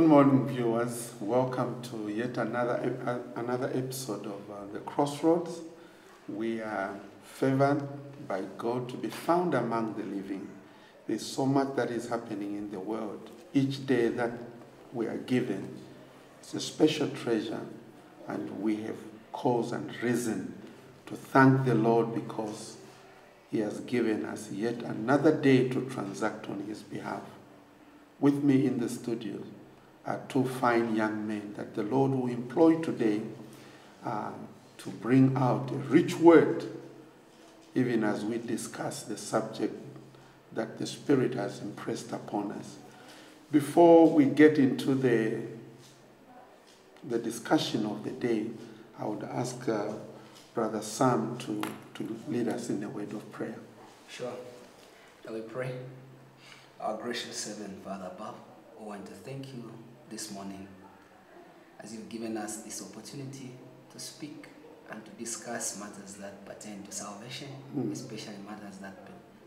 Good morning, viewers. Welcome to yet another uh, another episode of uh, the Crossroads. We are favored by God to be found among the living. There's so much that is happening in the world. Each day that we are given is a special treasure, and we have cause and reason to thank the Lord because He has given us yet another day to transact on His behalf. With me in the studio are two fine young men that the Lord will employ today uh, to bring out a rich word, even as we discuss the subject that the Spirit has impressed upon us. Before we get into the, the discussion of the day, I would ask uh, Brother Sam to, to lead us in a word of prayer. Sure. Shall we pray? Our gracious Heavenly Father above, we want to thank you this morning as you've given us this opportunity to speak and to discuss matters that pertain to salvation, Mm. especially matters that,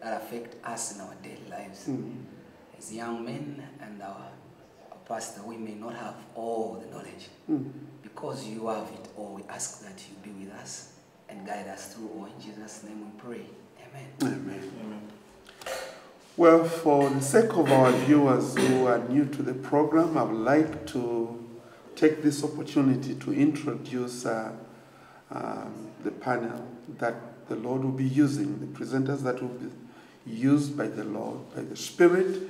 that affect us in our daily lives. Mm. As young men and our, our pastor, we may not have all the knowledge. Mm. Because you have it all, we ask that you be with us and guide us through all. In Jesus' name we pray. Amen. Amen. Amen. Well, for the sake of our viewers who are new to the program, I would like to take this opportunity to introduce uh, um, the panel that the Lord will be using, the presenters that will be used by the Lord, by the Spirit,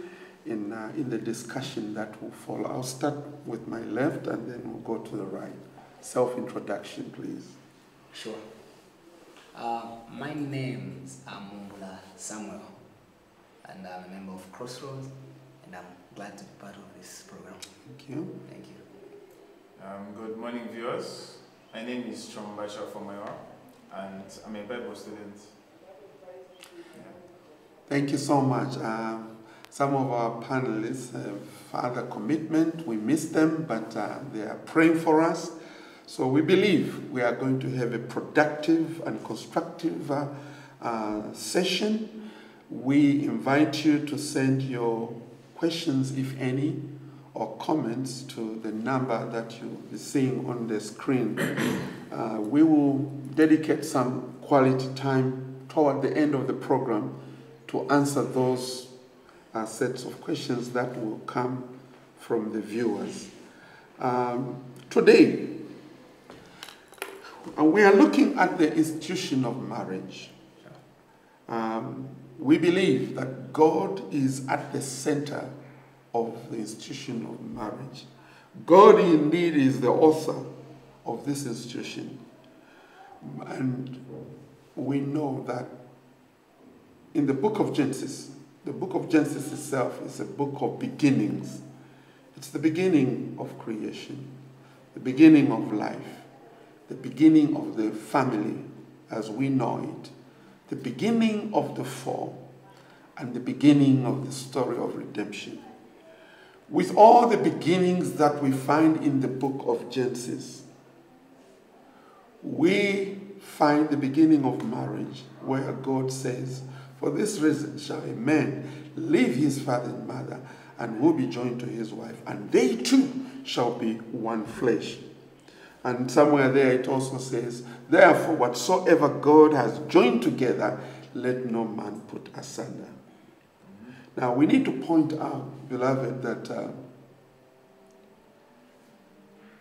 in, uh, in the discussion that will follow. I'll start with my left and then we'll go to the right. Self introduction, please. Sure. Uh, my name is Amumbula Samuel, and I'm a member of Crossroads, and I'm glad to be part of this program. Thank you. Thank you. Um, good morning, viewers. My name is Chombasha Fomayoa, and I'm a Bible student. Yeah. Thank you so much. Um, some of our panelists have other commitment. We miss them, but uh, they are praying for us. So we believe we are going to have a productive and constructive uh, uh, session. We invite you to send your questions, if any, or comments to the number that you are seeing on the screen. Uh, we will dedicate some quality time toward the end of the program to answer those uh, sets of questions that will come from the viewers. Um, today, uh, we are looking at the institution of marriage. Um, we believe that God is at the center of the institution of marriage. God indeed is the author of this institution. And we know that in the book of Genesis, the book of Genesis itself is a book of beginnings. It's the beginning of creation, the beginning of life, the beginning of the family as we know it, the beginning of the fall, and the beginning of the story of redemption. With all the beginnings that we find in the book of Genesis, we find the beginning of marriage where God says, For this reason shall a man leave his father and mother and will be joined to his wife, and they two shall be one flesh. And somewhere there it also says, Therefore, whatsoever God has joined together, let no man put asunder. Now, we need to point out, beloved, that uh,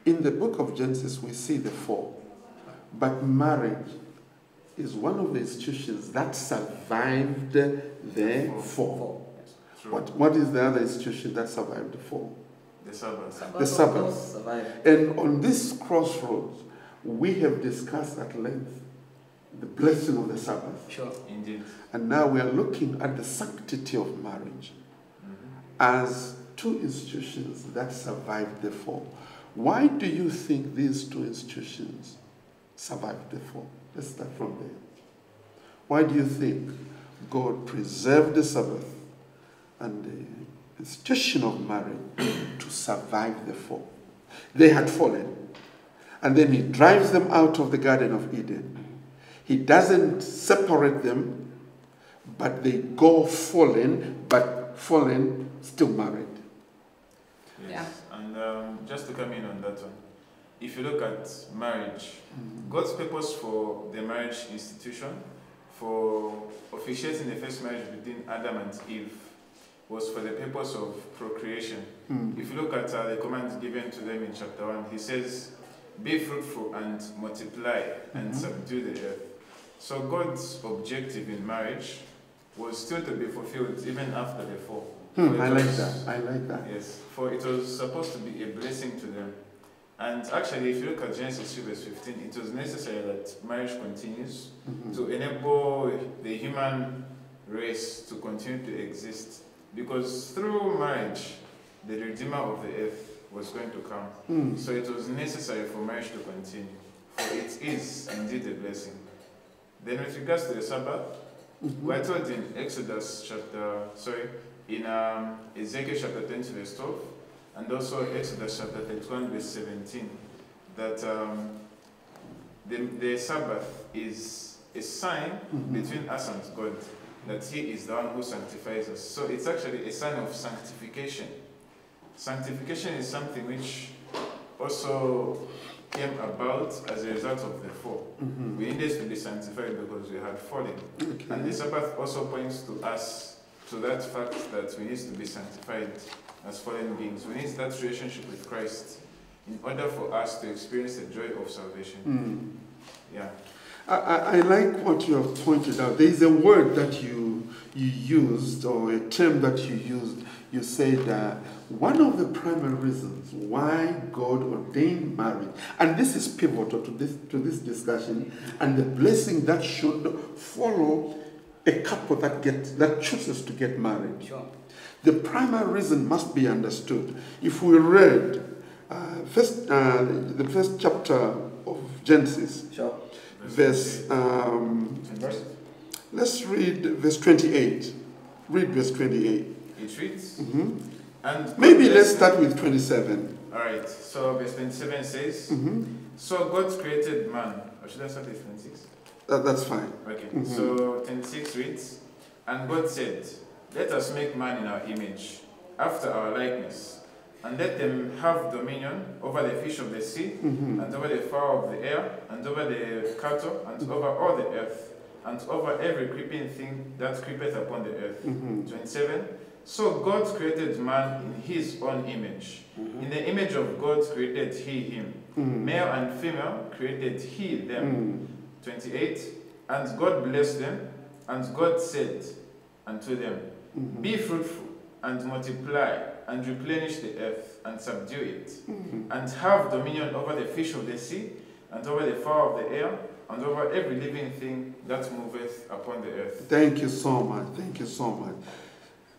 in the book of Genesis we see the fall, but marriage is one of the institutions that survived the fall. What, what is the other institution that survived the fall? The Sabbath. The Sabbath. Survive. And on this crossroads, we have discussed at length the blessing of the Sabbath. Sure. Indeed. And now we are looking at the sanctity of marriage mm-hmm. as two institutions that survived the fall. Why do you think these two institutions survived the fall? Let's start from there. Why do you think God preserved the Sabbath and the institution of marriage to survive the fall? They had fallen. And then he drives them out of the Garden of Eden. He doesn't separate them, but they go fallen, but fallen, still married. Yeah. And um, just to come in on that one, if you look at marriage, God's purpose for the marriage institution, for officiating the first marriage between Adam and Eve, was for the purpose of procreation. Mm. If you look at uh, the commands given to them in chapter 1, he says, Be fruitful and multiply and Mhm. subdue the earth. So God's objective in marriage was still to be fulfilled even after the fall. Hmm, I it like that. I like that. Yes, for it was supposed to be a blessing to them. And actually, if you look at Genesis 2, verse 15, it was necessary that marriage continues Mhm. to enable the human race to continue to exist. Because through marriage, the Redeemer of the earth was going to come. Mm. So it was necessary for marriage to continue. For it is indeed a blessing. Then, with regards to the Sabbath, Mhm. we're told in Exodus chapter, sorry, in um, Ezekiel chapter 20, verse 12, and also Exodus chapter 31, verse 17, that um, the, the Sabbath is a sign Mhm. between us and God that He is the one who sanctifies us. So it's actually a sign of sanctification. Sanctification is something which also came about as a result of the fall. Mhm. We needed to be sanctified because we had fallen. And the Okay. Sabbath also points to us, to that fact that we need to be sanctified as fallen beings. We need that relationship with Christ in order for us to experience the joy of salvation. Mm. Yeah. I, I, like what you have pointed out. There is a word that you you used or a term that you used. You said uh, one of the primary reasons why God ordained marriage, and this is pivotal to this to this discussion, and the blessing that should follow a couple that get that chooses to get married. Sure. The primary reason must be understood. If we read uh, first uh, the first chapter of Genesis, Sure. Verse um, let's read verse 28 read verse 28 It reads, Mhm. and maybe let's start with 27 All right. So verse 27 says, Mhm. So God created man. Or should I start with 26? That- that's fine Okay. Mhm. So 26 reads, And God said, Let us make man in our image, after our likeness, and let them have dominion over the fish of the sea, Mhm. and over the fowl of the air, and over the cattle, and over all the earth, and over every creeping thing that creepeth upon the earth. Mhm. 27. So God created man in his own image. In the image of God created he him. Mhm. Male and female created he them. Mhm. 28 And God blessed them, and God said unto them. Be fruitful, and multiply, and replenish the earth, and subdue it, Mhm. and have dominion over the fish of the sea, and over the fowl of the air, and over every living thing that moveth upon the earth. Thank you so much. Thank you so much.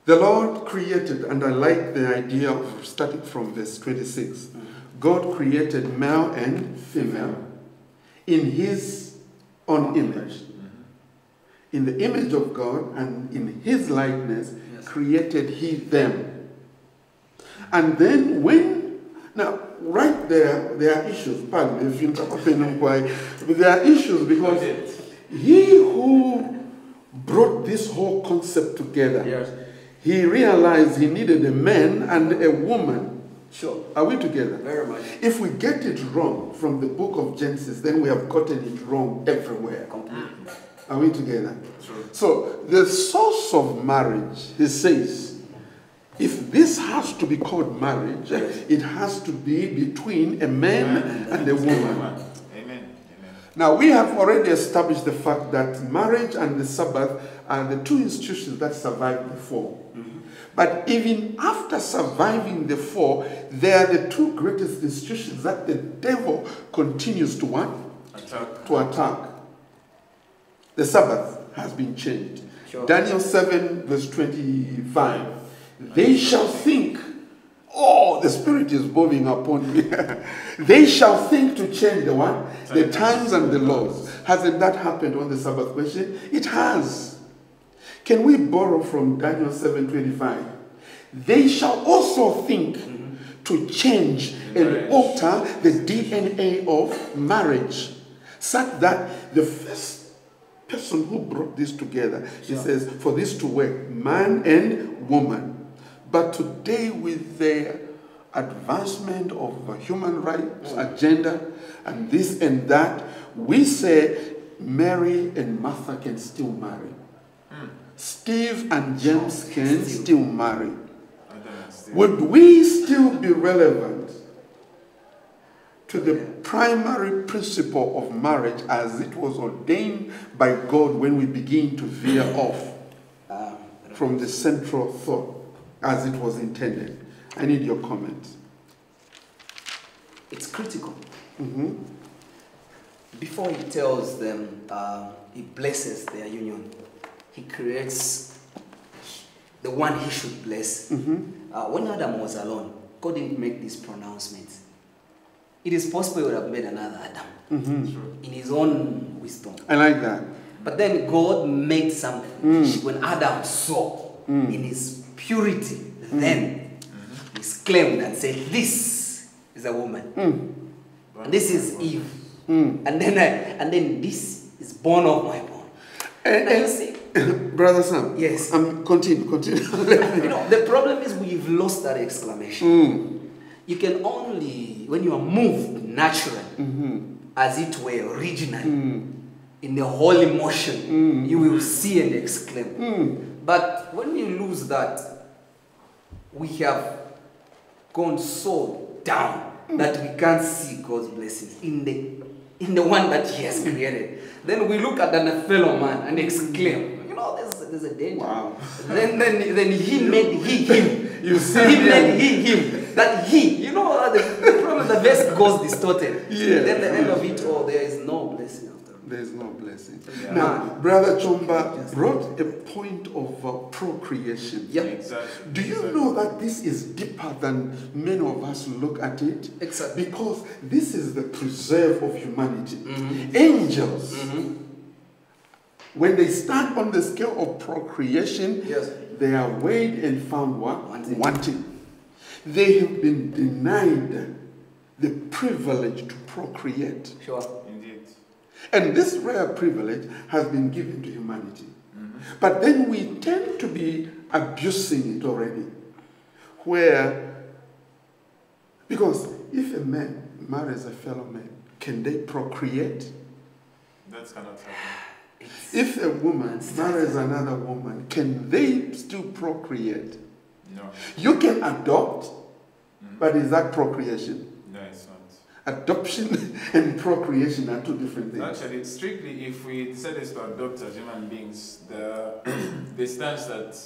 The Lord created, and I like the idea of starting from verse 26. God created male and female in his own image. In the image of God and in his likeness, created he them. And then when, now, right there, there are issues. Pardon me if you interrupt why, but there are issues because he who brought this whole concept together, Yes. he realized he needed a man and a woman. Sure. Are we together? Very much. If we get it wrong from the book of Genesis, then we have gotten it wrong everywhere. Completely. Are we together? True. So, the source of marriage, he says, if this has to be called marriage, it has to be between a man and a woman. Amen. Amen. Now, we have already established the fact that marriage and the Sabbath are the two institutions that survived the fall. Mm-hmm. But even after surviving the fall, they are the two greatest institutions that the devil continues to what? Attack. To attack. The Sabbath has been changed. Sure. Daniel 7, verse 25. They shall think, oh, the Spirit is moving upon me. they shall think to change the what? The times and the laws. Hasn't that happened on the Sabbath question? It has. Can we borrow from Daniel 7 25? They shall also think mm-hmm. to change and alter the DNA of marriage, such that the first person who brought this together, he Sure. says, for this to work, man and woman. But today, with the advancement of the human rights agenda and this and that, we say Mary and Martha can still marry. Steve and James can still marry. Adam and Steve. Would we still be relevant to the primary principle of marriage as it was ordained by God when we begin to veer off Um, from the central thought as it was intended? I need your comments. it's critical. Mhm. Before he tells them, uh, he blesses their union. He creates the one he should bless. Mhm. Uh, when Adam was alone, God didn't make this pronouncement. It is possible he would have made another Adam Mhm. In his own wisdom. I like that. But then God made something. Mm. When Adam saw Mm. in his purity, then he claimed and said, This is a woman. Mm. And this is Eve. Mm. And then I, and then this is born of my bone. And, Now you see, Brother Sam. Yes. Um, continue, continue. you know, the problem is we've lost that exclamation. mm. You can only, when you are moved naturally, Mm-hmm. as it were originally, Mm. in the whole emotion, Mm. you will see and exclaim. Mm. But when you lose that, we have gone so down mm. that we can't see God's blessings in the in the one that He has created. Then we look at a fellow man and exclaim, you know, there's, there's a danger. Wow. Then, then, then he made he him. You see he made he him. That he, you know, the, the problem, the verse goes distorted. Yeah. Then the end of it all, there is no blessing after. There is no blessing. Yeah. Now, Brother Chomba brought a point of uh, procreation. Yep. Exactly. Do you exactly. know that this is deeper than many of us look at it? Exactly. Because this is the preserve of humanity. Mhm. Angels, Mhm. when they stand on the scale of procreation, Yes. they are weighed and found what? Wanting. Wanting. They have been denied the privilege to procreate. Sure. Indeed. And this rare privilege has been given to humanity. But then we tend to be abusing it already. Where, because if a man marries a fellow man, can they procreate? That cannot happen. If a woman marries another woman, can they still procreate? No. You can adopt, but is that procreation? No, it's not. Adoption and procreation are two different things. Actually, strictly, if we decided to adopt as human beings the, the stance that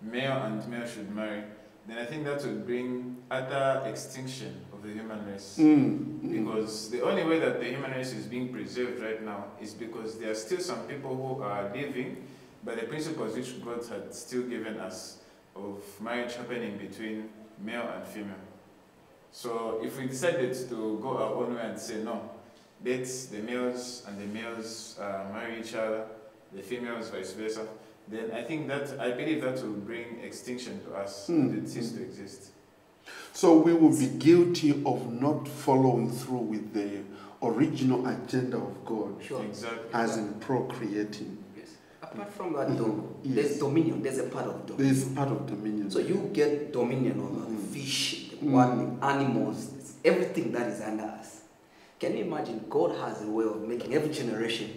male and male should marry, then I think that would bring utter extinction of the human race. Mm, mm. Because the only way that the human race is being preserved right now is because there are still some people who are living by the principles which God had still given us of marriage happening between male and female. So if we decided to go our own way and say no, let the males and the males uh, marry each other, the females vice versa, then I think that I believe that will bring extinction to us Hmm. and it cease to exist. So we will be guilty of not following through with the original agenda of God Sure. Exactly. as in procreating. Yes. Apart from that, though, Yes. there's dominion. There's a part of dominion. There is part of dominion. So you get dominion over the Mm. fish, the Mm. the animals, everything that is under us. Can you imagine? God has a way of making every generation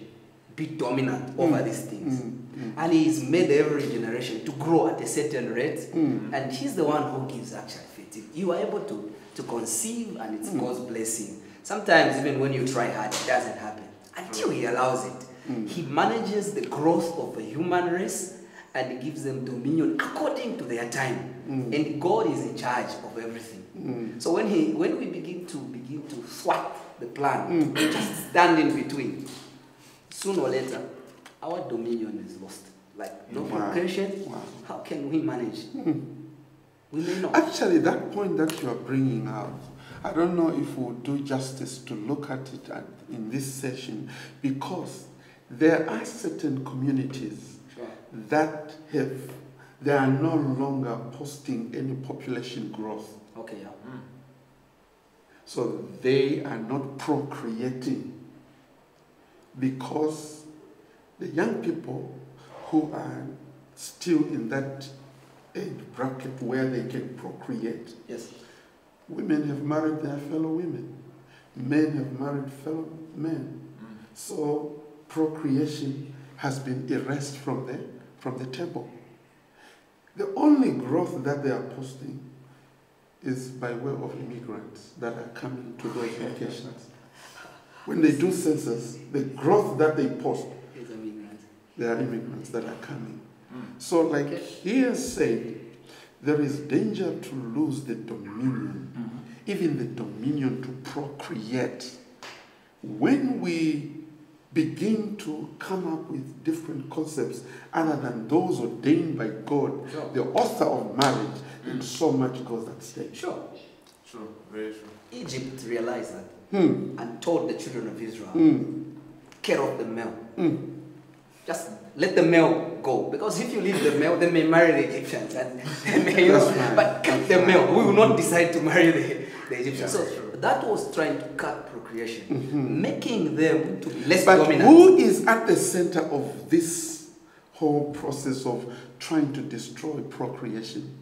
be dominant over Mm. these things. Mm, And He's made every generation to grow at a certain rate. And He's the one who gives actual faith. You are able to, to conceive, and it's. God's blessing. Sometimes, even when you try hard, it doesn't happen until He allows it. He manages the growth of the human race and gives them dominion according to their time. Mm. And God is in charge of everything. Mm. So when he when we begin to begin to thwart the plan, Mm. we just stand in between. Sooner or later, our dominion is lost. Like no Wow. procreation. Wow. How can we manage? We may not. Actually, that point that you are bringing out, I don't know if we'll do justice to look at it at, in this session because there are certain communities. That have, they are no longer posting any population growth. Okay, yeah. Mm. So they are not procreating because the young people who are still in that age bracket where they can procreate, Yes. Women have married their fellow women. Men have married fellow men. Mm. So procreation has been erased from the, from the table. The only growth that they are posting is by way of immigrants that are coming to those locations. When they do census, the growth that they post, He's a there are immigrants that are coming. Mm. So, like Okay. he has said, there is danger to lose the dominion, even the dominion to procreate. When we begin to come up with different concepts other than those ordained by God, Sure. the author of marriage, and so much goes at stake. Sure. True, very true. Egypt realized that Hmm. and told the children of Israel, Hmm. care of the male. Hmm. Just let the male go. Because if you leave the male, they may marry the Egyptians. And they may, you know, right. But keep the male. We will not decide to marry the, the Egyptians. Yeah, so true. That was trying to cut procreation, making them to be less But dominant. who is at the center of this whole process of trying to destroy procreation?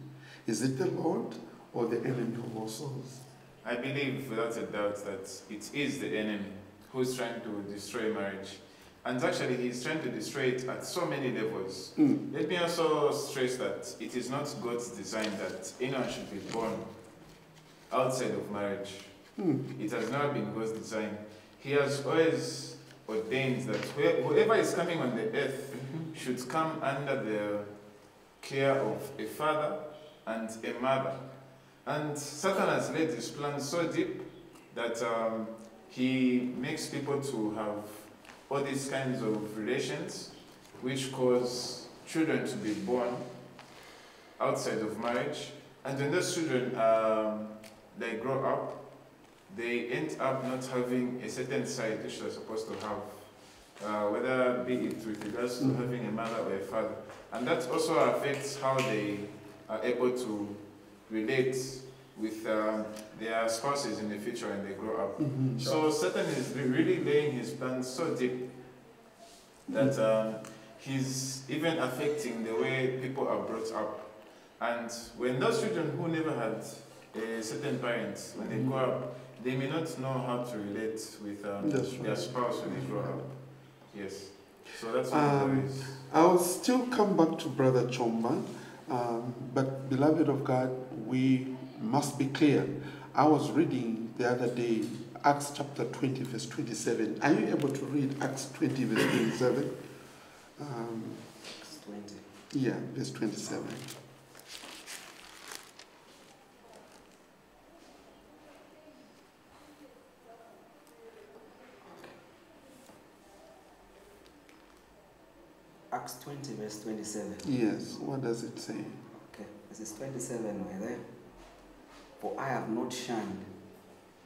Is it the Lord or the enemy of our souls? I believe without a doubt that it is the enemy who's trying to destroy marriage. And actually, he's trying to destroy it at so many levels. Mm. Let me also stress that it is not God's design that anyone should be born outside of marriage. Mm. It has never been God's design. He has always ordained that whoever is coming on the earth should come under the care of a father and a mother. And Satan has laid his plan so deep that um, he makes people to have all these kinds of relations which cause children to be born outside of marriage. And when those children um, they grow up, they end up not having a certain side which they're supposed to have, uh, whether be it with regards to having a mother or a father. And that also affects how they are able to relate with um, their spouses in the future when they grow up. Mhm. So Satan is really laying his plans so deep that um, he's even affecting the way people are brought up. And when those children who never had a certain parent, when they grow up, they may not know how to relate with um, That's their right. spouse when they grow up. Yes. So that's what Um, there is. I'll still come back to Brother Chomba, um, but beloved of God, we must be clear. I was reading the other day Acts chapter 20, verse 27. Are you able to read Acts 20, verse 27? Um, Acts 20. yeah, verse 27. Acts 20, verse 27. Yes, what does it say? Okay, this is 27, we're there. For I have not shunned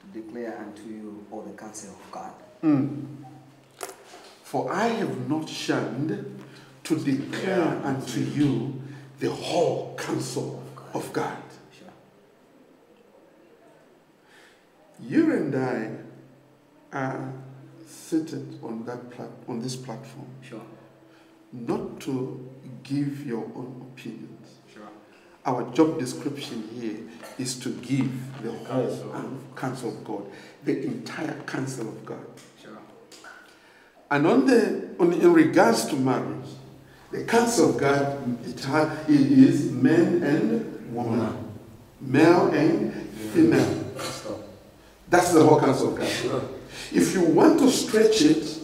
to declare unto you all the counsel of God. Mm. For I have not shunned to declare unto you the whole counsel of God. Sure. You and I are seated on that plat- on this platform Sure. Not to give your own opinions. Sure. Our job description here is to give the The whole counsel. um, counsel of God, the entire counsel of God. Sure. And on the on, in regards to marriage, the counsel of God it, ha, it is man and woman, male and female. Stop. That's the whole counsel of God. Sure. If you want to stretch it,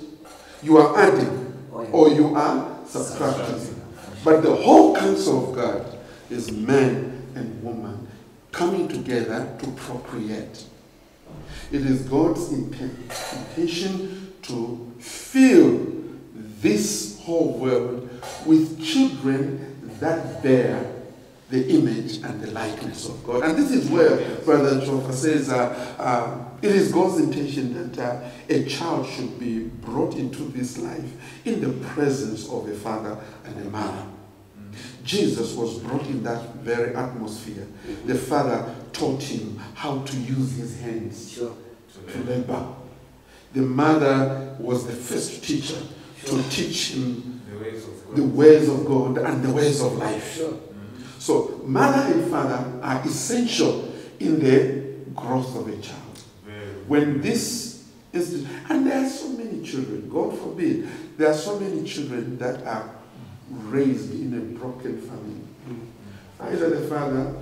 you are adding Oh, yeah. or you are But the whole counsel of God is man and woman coming together to procreate. It is God's inten- intention to fill this whole world with children that bear the image and the likeness of God. And this is where Brother Jofa says uh, uh, it is God's intention that uh, a child should be brought into this life in the presence of a father and a mother. Jesus was brought in that very atmosphere. The father taught him how to use his hands Sure. to labor. The mother was the first teacher to teach him The ways of God. the ways of God and the ways of life. Sure. So, mother and father are essential in the growth of a child. When this is, and there are so many children, God forbid, there are so many children that are raised in a broken family. Mm-hmm. Either the father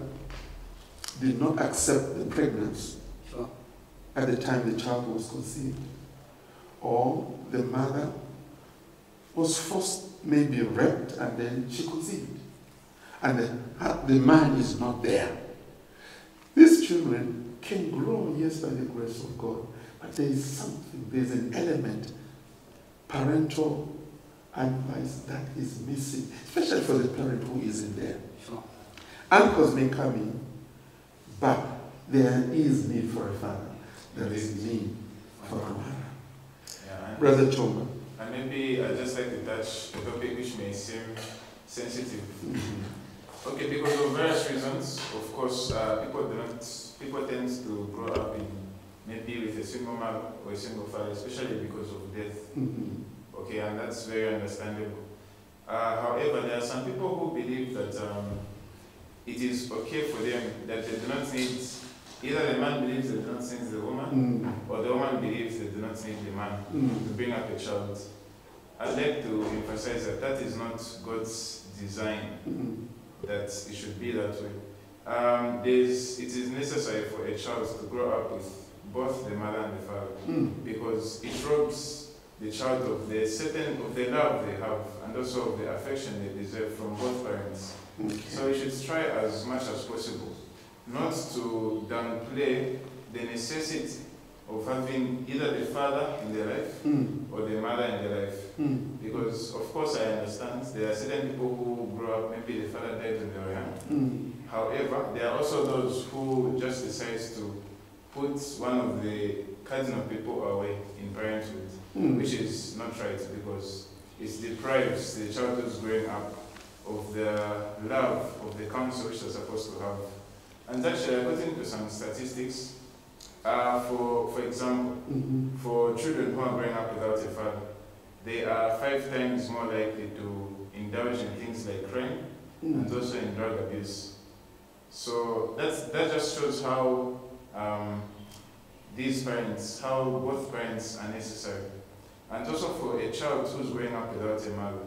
did not accept the pregnancy at the time the child was conceived, or the mother was forced, maybe raped, and then she conceived. And the, the man is not there. These children can grow, yes, by the grace of God, but there is something, there's an element, parental advice that is missing, especially for the parent who isn't there. Sure. Uncles may come in, but there is need for a father. There is need for a mother. Yeah, Brother Chomba. and maybe I'd just like to touch a topic which may seem sensitive. Mm-hmm. Okay, because of various reasons, of course, uh, people do not, people tend to grow up in maybe with a single mother or a single father, especially because of death. Mhm. Okay, and that's very understandable. Uh, however, there are some people who believe that um, it is okay for them that they do not need, either the man believes they do not need the woman, Mm. or the woman believes they do not need the man Mm. to bring up a child. I'd like to emphasize that that is not God's design, Mm. That it should be that way. Um, there's, it is necessary for a child to grow up with both the mother and the father Mm. because it robs the child of the certain of the love they have and also of the affection they deserve from both parents. So we should try as much as possible not to downplay the necessity of having either the father in their life Mm. or the mother in their life. Mm. Because of course I understand there are certain people who grow up, maybe the father died when they were young. Mm. However, there are also those who just decide to put one of the cardinal people away in parenthood, Mm. which is not right because it deprives the child who's growing up of the love of the counsel which they're supposed to have. And actually, I got into some statistics. Uh, for, for example, Mhm. for children who are growing up without a father, they are five times more likely to indulge in things like crime and Mm. also in drug abuse. So that's, that just shows how um, these parents, how both parents are necessary. And also for a child who's growing up without a mother,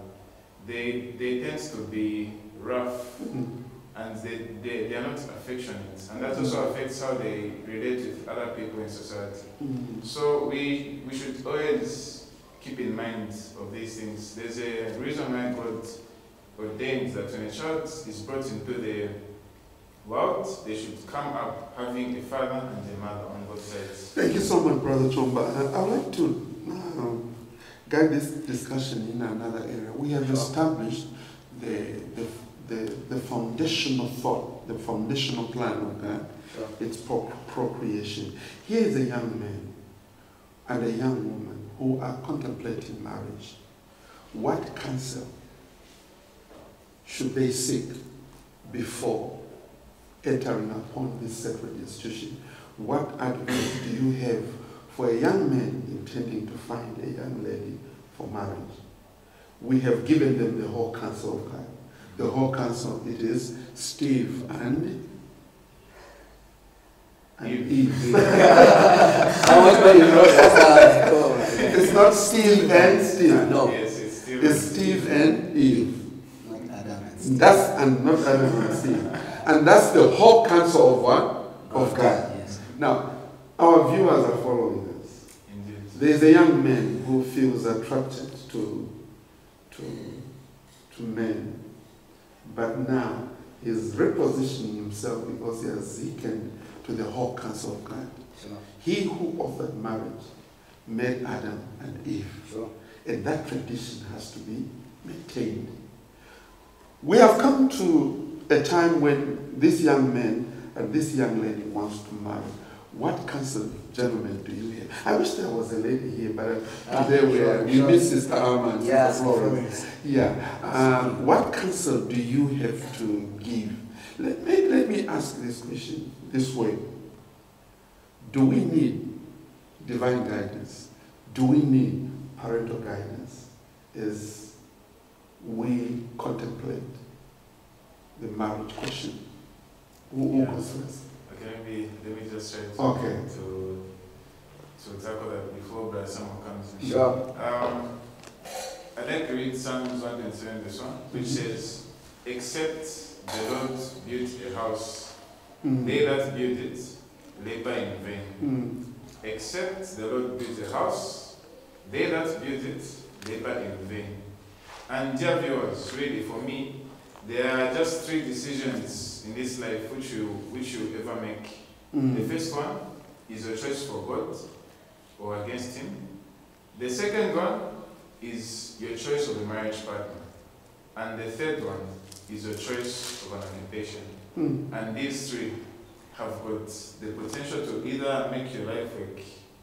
they, they tend to be rough Mm. And they, they, they are not affectionate. And that also affects how they relate with other people in society. Mm. So we, we should always keep in mind of these things. There's a reason why God ordained that when a child is brought into the world, they should come up having a father and a mother on both sides. Thank you so much, Brother Chomba. I- I'd like to um, guide this discussion in another area. We have established the, the, the, the foundational thought, the foundational plan of God. Sure. It's pro- procreation. Here is a young man and a young woman who are contemplating marriage. What counsel should they seek before entering upon this sacred institution? What advice do you have for a young man intending to find a young lady for marriage? We have given them the whole counsel of God. The whole counsel. It is Steve and, and Eve. Eve. I was going to that. Oh, It's not Steve and Steve. No. Yes, it's still. It's Steve and Eve. Not Adam and Steve. That's and not Adam and Steve. And that's the whole counsel of what? Of God. Yes. Now, our viewers are following us. Indeed. There's a young man who feels attracted to to to men, but now he's repositioning himself because he has hearkened to the whole counsel of God. Sure. He who offered marriage made Adam and Eve. Sure. And that tradition has to be maintained. We have come to a time when this young man and this young lady wants to marry. What counsel, gentlemen, do you have? I wish there was a lady here, but uh, Ah, today we, sure, are, we miss Sister Alma and Yeah, Sister Florence. Yeah. Um, what counsel do you have to give? Let me, let me ask this question this way. Do we need divine guidance? Do we need parental guidance as we contemplate the marriage question? Who, goes first? Okay, maybe let me just try to, Okay. to, to tackle that before Brother Samuel comes in. Sure. Um, I'd like to read Psalms 127, this one, which Mhm. says, Except the Lord built a house, Mm. they that build it labor in vain. Mm. Except the Lord built a house, they that build it labor in vain. And dear viewers, really for me, there are just three decisions in this life which you which you ever make. The Mm. first one is your choice for God or against Him. The second one is your choice of a marriage partner. And the third one is your choice of an occupation. Mm. And these three have got the potential to either make your life work,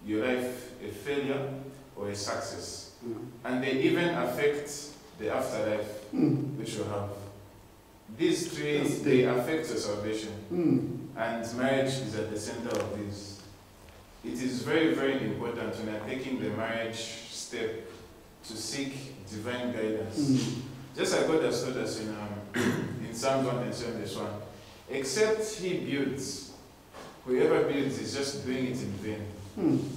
your life a failure or a success. Mm. And they even affect the afterlife Mm. which you have. These three, they affect your salvation. Mm. And marriage is at the center of this. It is very, very important when you're taking the marriage step to seek divine guidance. Mm. Just like God has told us in, um, in Psalm 107, verse 1. Except he builds, whoever builds is just doing it in vain. Mm.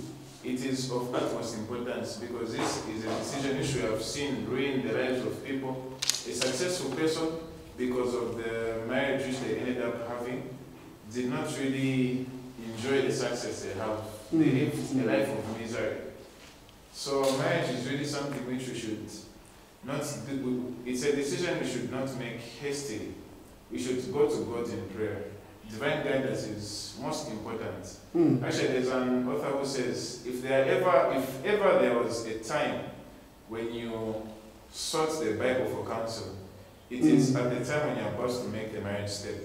It is of utmost importance because this is a decision which we have seen ruin the lives of people. A successful person, because of the marriage which they ended up having, did not really enjoy the success they have. They Mm. lived a life of misery. So marriage is really something which we should not do. It's a decision we should not make hastily. We should go to God in prayer. Divine guidance is most important. Mm. Actually, there's an author who says, if there ever, if ever there was a time when you sought the Bible for counsel, it is Mm. at the time when you're about to make the marriage step.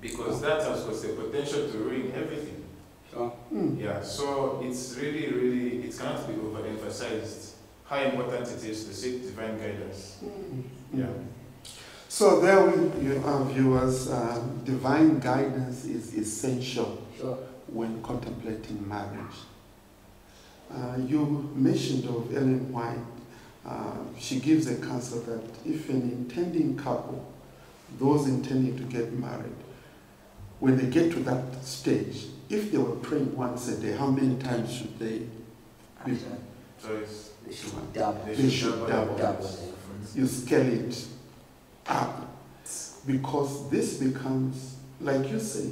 Because that has got the potential to ruin everything. Sure. Mm. Yeah, so it's really, really, it cannot be overemphasized how important it is to seek divine guidance. Mm. Yeah. So there we, you are viewers, um, divine guidance is essential Sure. when contemplating marriage. Uh, you mentioned of Ellen White. Uh, she gives a counsel that if an intending couple, those intending to get married, when they get to that stage, if they were praying once a day, how many times should they? Actually, Choice. they should double. They They should should double double. the Double efforts. the efforts. You scale it up because this becomes, like you say,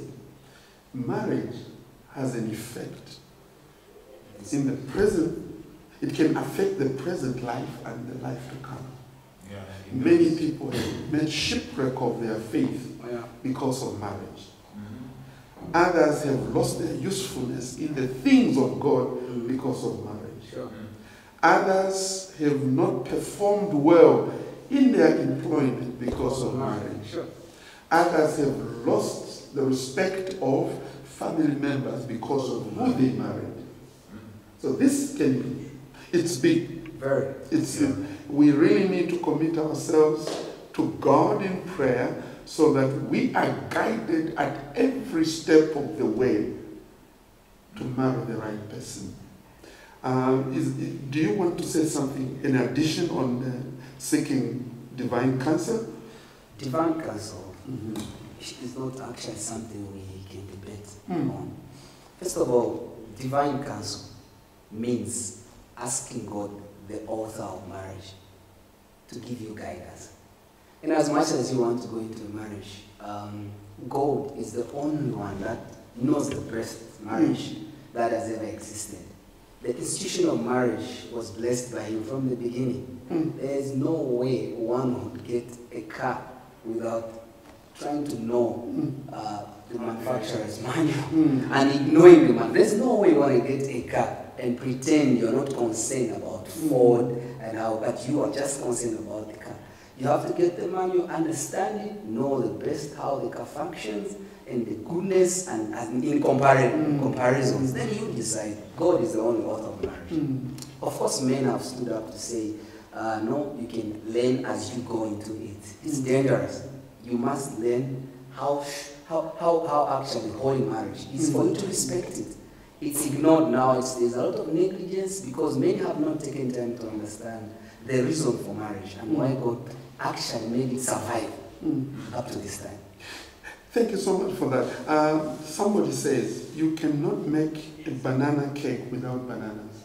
marriage has an effect in the present. It can affect the present life and the life to come. Yeah. Many does. people have made shipwreck of their faith Yeah. because of marriage. Mhm. Others have lost their usefulness in the things of God Mm. because of marriage. Sure. Mm. Others have not performed well in their employment because of marriage. Sure. Others have lost the respect of family members because of who they married. Mm. So this can be, it's big. Very. It's, Yeah. we really need to commit ourselves to God in prayer so that we are guided at every step of the way to marry the right person. Um, is, do you want to say something in addition on uh, seeking divine counsel? Divine counsel Mm-hmm. is not actually something we can debate Mm. on. First of all, divine counsel means asking God, the author of marriage, to give you guidance. And as much as you want to go into marriage, um, God is the only one that knows the best marriage that has ever existed. The institution of marriage was blessed by Him from the beginning. Mm. There is no way one would get a car without trying to know Mm. uh, the manufacturer's manual Mm. and ignoring the man. There's no way one want to get a car and pretend you're not concerned about Ford and how, but you are just concerned about the car. You have to get the manual, understand it, know the best how the car functions and the goodness and, and in compar- Mm. comparisons. Then you decide. God is the only author of marriage. Mm. Of course, men have stood up to say, uh, no, you can learn as you go into it. It's Mm. dangerous. You must learn how, how, how, how actually holy marriage is for you to respect it. It's ignored now. It's, there's a lot of negligence because many have not taken time to understand the reason for marriage and why God actually made it survive Mm. up to this time. Thank you so much for that. Uh, somebody says you cannot make a banana cake without bananas.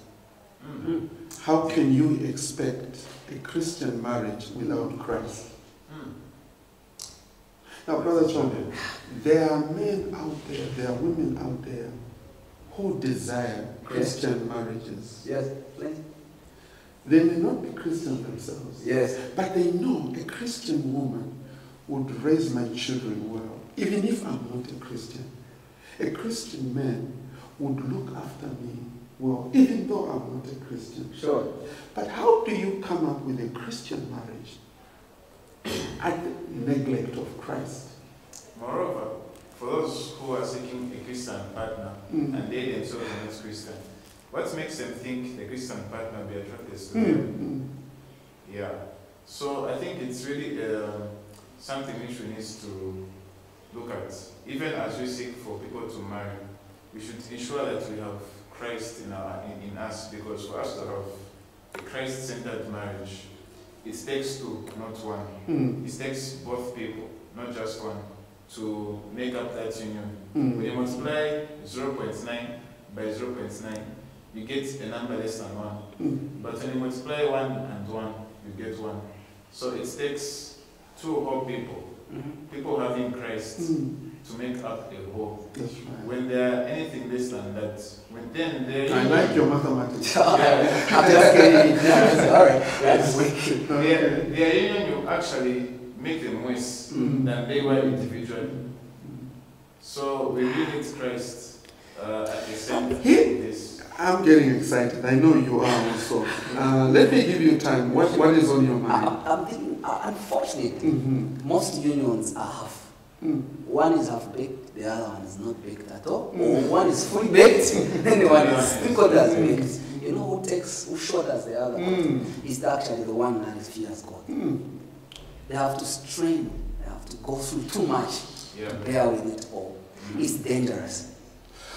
Mm. How can you expect a Christian marriage without Christ? Mm. Now, Brother John, there are men out there, there are women out there who desire Christian marriages. Yes, plenty. They may not be Christian themselves, Yes. but they know a Christian woman would raise my children well, even if I'm not a Christian. A Christian man would look after me well, even though I'm not a Christian. Sure. But how do you come up with a Christian marriage at the neglect of Christ? Moreover, for those who are seeking a Christian partner Mm. and they themselves are not Christian, what makes them think the Christian partner will be attracted to Mm, them? mm. Yeah. So I think it's really um, something which we need to look at. Even as we seek for people to marry, we should ensure that we have Christ in our in, in us because for us to have a Christ-centered marriage, it takes two, not one. Mm, It takes both people, not just one, to make up that union. mm. When you multiply 0.9 by 0.9, you get a number less than 1. Mm. But when you multiply 1 and 1, you get 1. So it takes two whole people, Mhm. people having Christ, Mm. to make up a whole. Right. When they are anything less than that, when then they I like your mathematics. I'm just kidding. Yeah, all right. That's wicked. their, their union will actually make them worse Mm. than they were individually. So we really need Christ uh, at the center of He- this. I'm getting excited. I know you are also. Uh, let me give you time. What, what is on your mind? I'm, I'm thinking, uh, unfortunately, Mm-hmm. most unions are half. Mm. One is half baked, the other one is not baked at all. Or Mm. one is fully baked, then the one is three quarters baked. You know who takes, who shoulders the other one? Mm. Is actually the one that is fears God. Mm. They have to strain, they have to go through too much Yeah. to bear with it all. It's dangerous.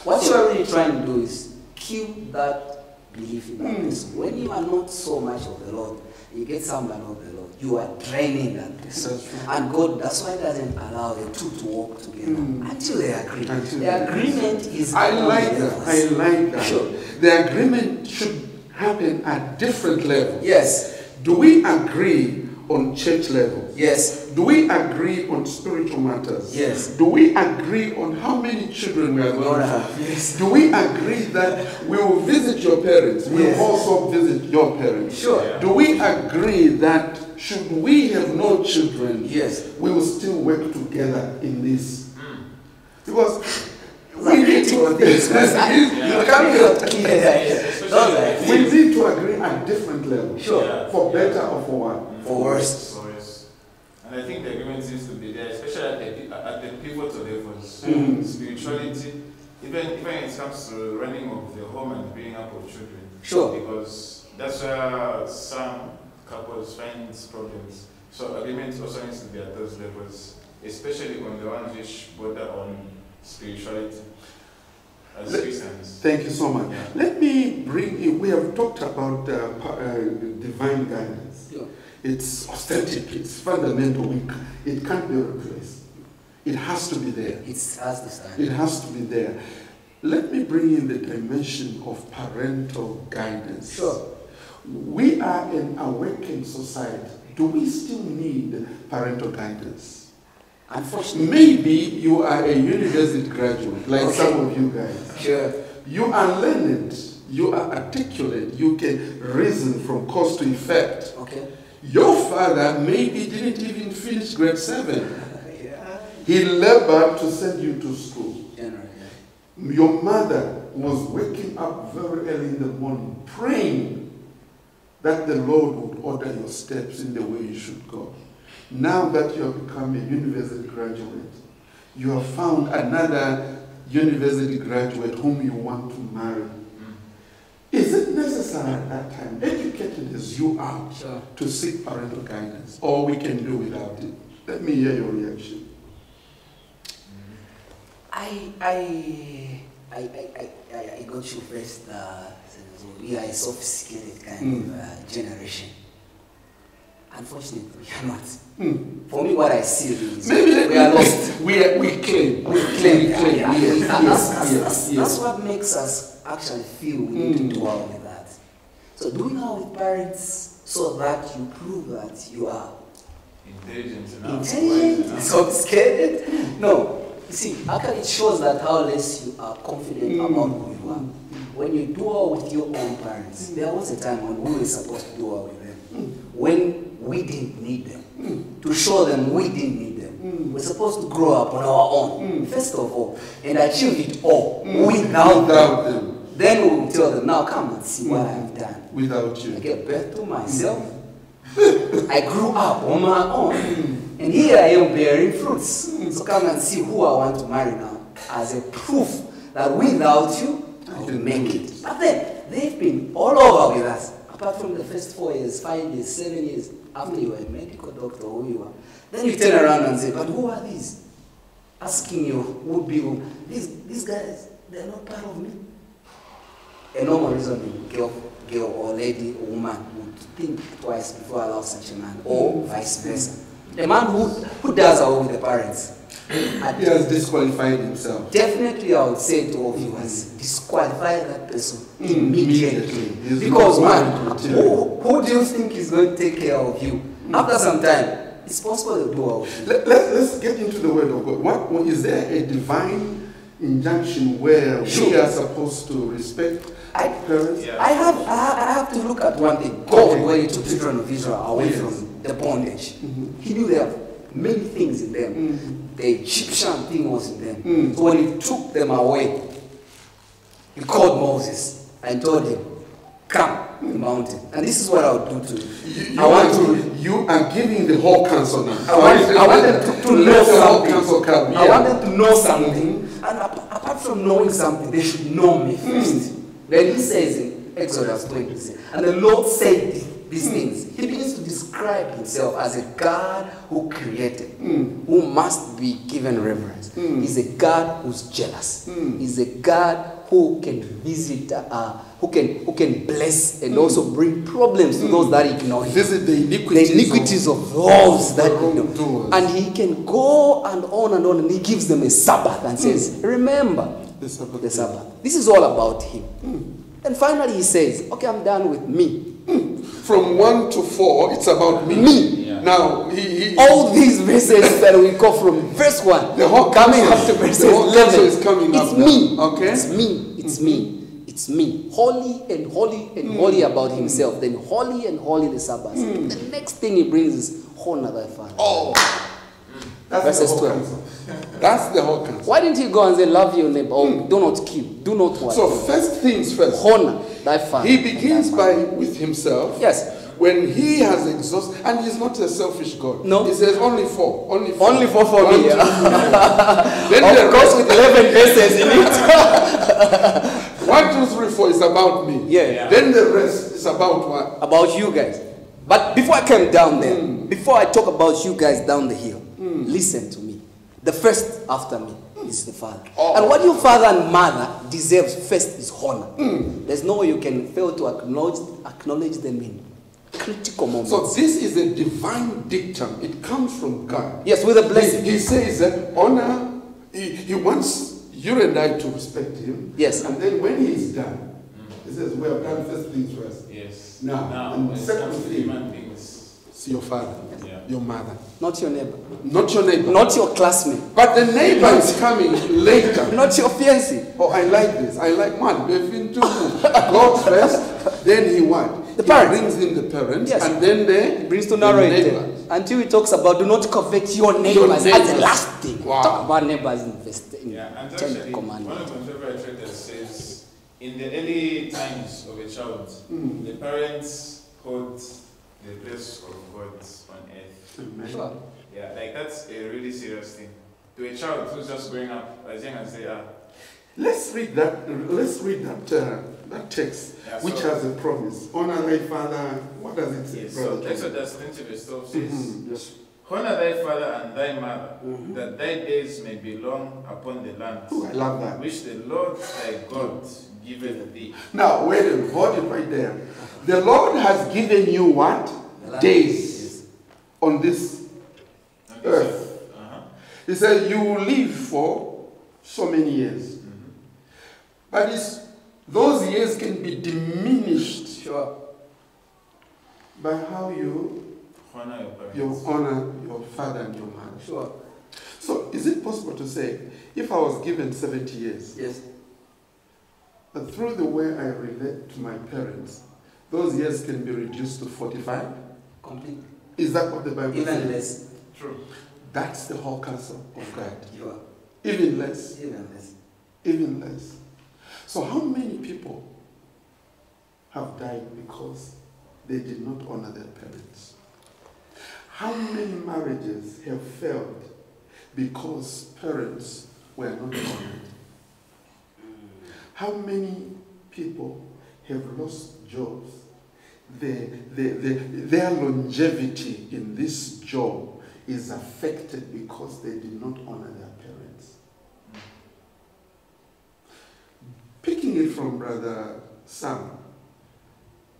What you are really trying to do is kill that belief in that Mm. person. When you are not so much of the Lord, you get somebody of the Lord, you are draining that person. And God, that's why He doesn't allow the two to walk together Mm. until they agree. Until the agreement is I like that. I like that. Sure. The agreement should happen at different levels. Yes, Do we agree on church level? yes, Do we agree on spiritual matters? Yes. Do we agree on how many children we are going to have? Yes. Do we agree that we will visit your parents? We Yes. will also visit your parents. Sure. Yeah. Do we agree that should we have no children, Yes. we will still work together in this? Mm. Because We need to this. Yeah. You come here. Yeah, yeah, yeah. Those we need to agree at different levels, Sure. Yeah. for better or for worse. For worse. For worse. And I think the agreement seems to be there, especially at the, at the pivotal levels. Mm. Spirituality, even, even when it comes to running of the home and bringing up of children. Sure. Because that's where some couples find problems. So agreement also needs to be at those levels, especially on the ones which border on spirituality as Let- Christians. Thank you so much. Yeah. Let me bring in, we have talked about uh, uh, divine guidance. Sure. It's authentic, it's fundamental, we it can't be replaced. It has to be there. It has to stand. It has to be there. Let me bring in the dimension of parental guidance. Sure. We are an awakened society. Do we still need parental guidance? Unfortunately. Maybe you are a university graduate, like Okay. some of you guys. Sure. You are learned, you are articulate, you can reason from cause to effect. Okay. Your father maybe didn't even finish grade seven. yeah. He labored to send you to school. Your mother was waking up very early in the morning, praying that the Lord would order your steps in the way you should go. Now that you have become a university graduate, you have found another university graduate whom you want to marry. Is it necessary at that time, educated as you are, Sure. to seek parental guidance, or we can do without it? Let me hear your reaction. I I I I I, I got you first. Uh, we are a sophisticated kind Mm. of uh, generation. Unfortunately, we are not. For me, what I see is Maybe we are lost. we, we claim. We claim, We claim. yeah, Yes, and yes, that's, yes, that's, yes. that's what makes us actually feel we need Mm. to dwell with that. So do it now with parents so that you prove that you are Intelligent enough. intelligent, sophisticated. No. You see, actually it shows that how less you are confident Mm. about who you are. When you dwell with your own parents, there was a time when we were supposed to dwell with them. When we didn't need them. To show them we didn't need them. We're supposed to grow up on our own, first of all, and achieve it all without, Without them. them. Then we will tell them, now come and see what I have done. Without you. I gave birth to myself. I grew up on my own. And here I am bearing fruits. So come and see who I want to marry now as a proof that without you, I will make it. But then, they've been all over with us. Apart from the first four years, five years, seven years, after you were a medical doctor, who you are. Then you turn around and say, but who are these? Asking you, would be, these, these guys, they're not part of me a normal reasoning girl, girl or lady or woman would think twice before allow such a man, or vice versa. A man who, who does away with the parents, He has disqualified himself. definitely I would say to all viewers, disqualify that person Mm, immediately. immediately. Because not man, who, who do you think is going to take care of you? After some time, it's possible to do away with you. Let, let, let's get into the word of God. What, what is there a divine injunction where we are supposed to respect I- parents? Yeah. I have, I have- I have to look at one thing. God, Okay. when He took children of Israel away Yes. from the bondage, Mhm. He knew there are many things in them. Mm. The Egyptian thing was in them. Mm. So when He took them away, He called Moses and told him, "Come to the mountain." And this is what I would do to you. You, you, I want are, to. you are giving the whole counsel now. I want, I want them to, to know the whole something. counsel come. I Yeah. want them to know something. And ap- apart from knowing something, they should know me first. Then he says in Exodus 20, and the Lord said th- these things. Hmm. He begins to describe himself as a God who created, hmm. who must be given reverence. Hmm. He's a God who's jealous. He's a God who can visit, uh, who can who can bless and also bring problems to those that ignore him Visit the the iniquities, iniquities of those that ignore. And he can go and on and on, and he gives them a Sabbath and says, Remember The Sabbath. the Sabbath. This is all about him. And finally, he says, Okay, I'm done with me. From one to four, it's about me. Me. Yeah. Now, he, he, All these verses that we go from verse 1, The whole coming up to verse 11, is coming it's up now, me. okay? It's me. It's me. It's me. Holy and holy and mm. holy about himself. Then holy and holy the Sabbath. Mm. The next thing he brings is honor thy father. oh, that's Verses 12. That's the whole counsel. Why didn't he go and say, Love your neighbor? Or do not kill. Do not what? So first things first. honor thy father. He begins by with himself. Yes. When he has exhausted, and he's not a selfish God. No. He says only four. Only four. Only four for One, me. two. Then Of the course, with 11 verses in it. One, two, three, four is about me. Yeah. Yeah. Then the rest is about what? about you guys. But before I came down there, hmm. before I talk about you guys down the hill, hmm. listen to me. The first after me hmm. is the father. Oh. And what your father and mother deserves first is honor. Hmm. There's no way you can fail to acknowledge, acknowledge them in critical moments. So this is a divine dictum. It comes from God. yes, with a blessing. he says that honor. He, he wants you and I to respect him. Yes. And then when he's done, he says, we have done, first things first. Yes. Now, now and when second comes thing- human your father, Yeah. your mother, Not your neighbor. not your neighbor, Not your classmate. but the neighbor is coming later. Not your fiancé. Oh, I like this. I like man. We've been too God first, then he what? The he parents. brings in the parents, Yes. and then the It brings to the narrow it neighbors. until he talks about do not covet your neighbors, as the last thing. Wow. Talk about neighbors in verse in yeah, and Ten actually, one Commandments. of my favorite traders says, in the early times of a child, Mm. the parents hold the place of God on earth. Amen. Sure. Yeah, like that's a really serious thing. To a child who's just growing up, as young as they are. Let's read that. Let's read that uh, that text, Yeah, which so- has a promise. Honor thy father. What does it say? Yes, brother so Exodus 20 verse 12 says, Mhm, Yes. Honor thy father and thy mother, Mhm. that thy days may be long upon the land, Ooh, I love that. which the Lord thy God giveth thee. Now, wait a minute. Hold it right there. The Lord has given you what? Days. on this earth. Uh-huh. He said, You will live for so many years. Mhm. But those years can be diminished Sure. by how you, Honor your you honor your father and your mother. Sure. So, is it possible to say, if I was given 70 years, Yes. But through the way I relate to my parents, those years can be reduced to 45? Complete. Is that what the Bible Even says? less. True. That's the whole counsel of God. Sure. Even less. Even less. Even less. So, how many people have died because they did not honor their parents? How many marriages have failed because parents were not honored? How many people have lost jobs? Their, their, their, their longevity in this job is affected because they did not honor their parents. Picking it from Brother Sam,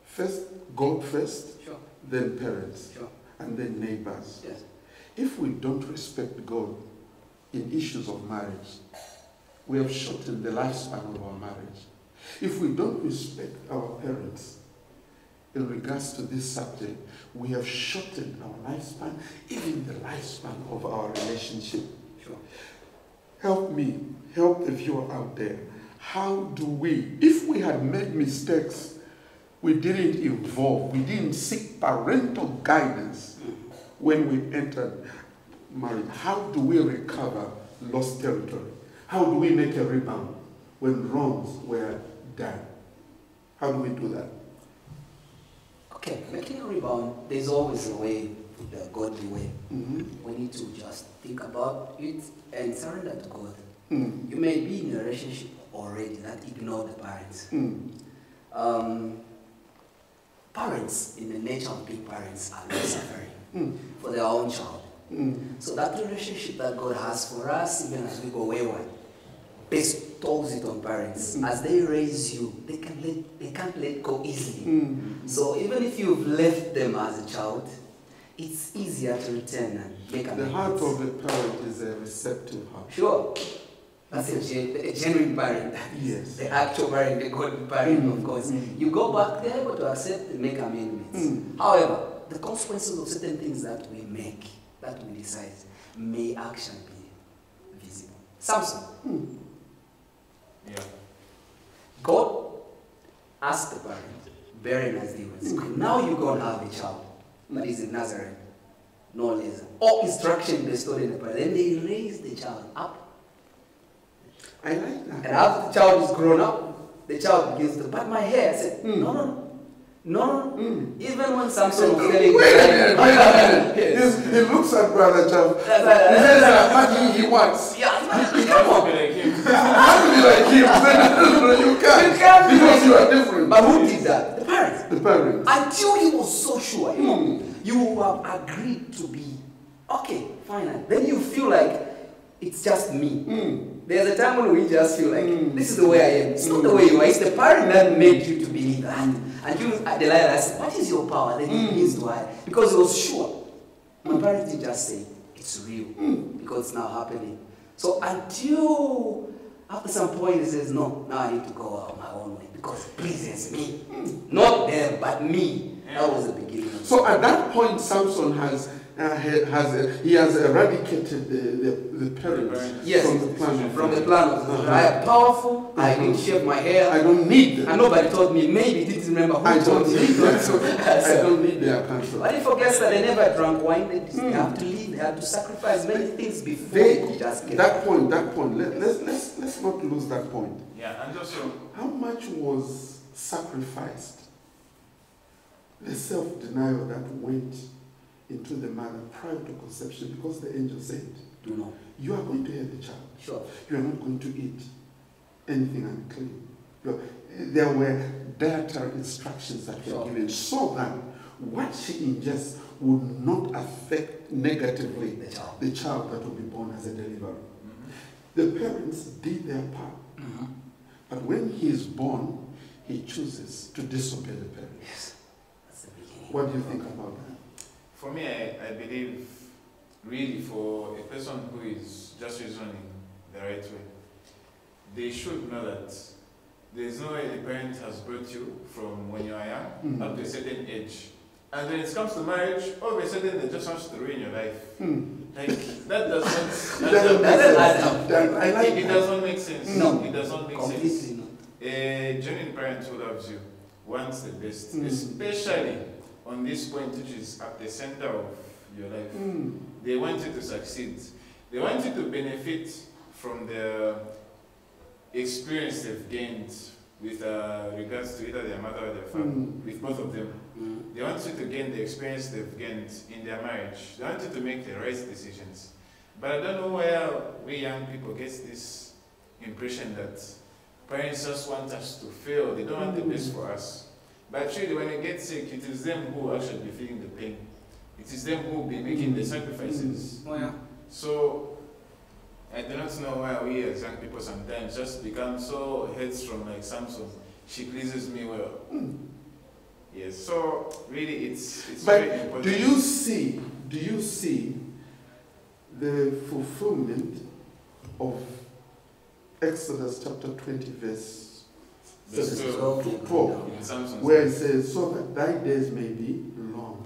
first God first, Sure. then parents, Sure. and then neighbors. Yes. If we don't respect God in issues of marriage, we have shortened the lifespan of our marriage. If we don't respect our parents in regards to this subject, we have shortened our lifespan, even the lifespan of our relationship. Help me, help the viewer out there. How do we, if we had made mistakes, we didn't involve, we didn't seek parental guidance when we entered marriage, how do we recover lost territory? How do we make a rebound when wrongs were done? How do we do that? Okay, making a rebound, there's always a way, the godly way. Mm-hmm. We need to just think about it and surrender to God. Mm. You may be in a relationship already that ignore the parents. Mm. Um, parents, in the nature of being parents, are not suffering Mm. for their own child. Mm. So that relationship that God has for us, even as we go wayward, bestows it on parents. Mm. As they raise you, they can let they can't let go easily. Mm. So even if you've left them as a child, it's easier to return and make amends. The heart of the parent is a receptive heart. Sure. That's a, gen- a genuine parent. Yes. The actual parent, the good parent, Mm. of course. Mm. You go back, they're able to accept and make amendments. Mm. However, the consequences of certain things that we make, that we decide, may actually be visible. Samson, Mm. Yeah. God asked the parent, very nicely, mm. now you're going to have a child, but he's in Nazirite, no less. All instruction bestowed in the parent. Then they raise the child up I like that. And after the child is grown up, the child begins to pat my hair. I said, Mm. no, no, no, no, no. Mm. Even when Samson was Wait telling a minute, wait a minute. Yes. He looks at Brother Chubb. He right. says that imagine he wants. Yeah, You come have on. To be like him? You can't. You can't be Because you are different. But who did that? The parents. The parents. Until he was so sure, you Mm. you have agreed to be okay, fine. Then you feel like it's just me. Mm. There's a time when we just feel like Mm. this is the way I am. It's not the way you are. It's the parent that made you to believe that. And you, uh, Delilah, I said, "What is your power?" Then he Mm. begins hide because he was sure. My parents didn't just say it's real Mm. because it's now happening. So until after some point he says, "No, now I need to go out my own way because it pleases me, hmm, not them but me." That was the beginning. So at that point, Samson has uh, has uh, he has eradicated the, the, the parents Yes. from the planet. from the God. plan of Uh-huh. I am powerful. I Uh-huh. can shave my hair. I don't need them. And nobody told me, maybe didn't remember who I told don't me. need. So- I don't need their counsel. But he forgets that they never drank wine. They, they Hmm. have to leave. They have to sacrifice many things before They, they could just get that point, that point. Let, let's let's let's not lose that point. Yeah, and also, How much was sacrificed? The self-denial that went into the mother prior to conception, because the angel said, Do know. "You are going to have the child. Sure. You are not going to eat anything unclean." Are- there were dietary instructions that were Sure. given so that what she ingests would not affect negatively The child. the child that will be born as a deliverer. mhm. The parents did their part. Mm-hmm. But when he is born, he chooses to disobey the parents. Yes. What do you think about that? For me, I, I believe really for a person who is just reasoning the right way, they should know that there is no way a parent has brought you from when you are young Mm. up to a certain age. And when it comes to marriage, all of a sudden they just want to ruin your life. Mm. Like, that does not, that doesn't make sense. that- I like it, it does not make sense. No. It does not make sense. Completely not. A genuine parent who loves you wants the best, Mm. especially on this point, which is at the center of your life. Mm. They want you to succeed. They want you to benefit from the experience they've gained with uh, regards to either their mother or their father, Mm. with both of them. Mm. They want you to gain the experience they've gained in their marriage. They want you to make the right decisions. But I don't know where we young people get this impression that parents just want us to fail. They don't want the best for us. But actually, when you get sick, it is them who actually be feeling the pain. It is them who be making the sacrifices. Mm-hmm. Oh, yeah. So, I do not know why we as young people sometimes just become so headstrong like Samson. She pleases me well. Mm. Yes, so really it's, it's But very important. Do you see, do you see the fulfillment of Exodus chapter 20, verse Verse 12. to 12, where it says, So that thy days may be long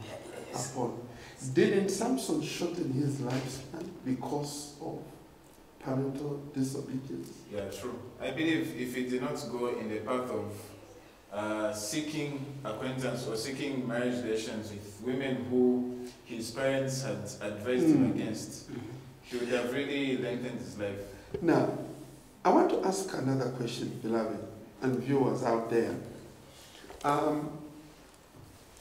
Yes. upon. Didn't Samson shorten his lifespan because of parental disobedience? Yeah, true. I believe if he did not go in the path of uh, seeking acquaintance or seeking marriage relations with women who his parents had advised him Mm. against, he would have really lengthened his life. Now, I want to ask another question, beloved, and viewers out there. Um,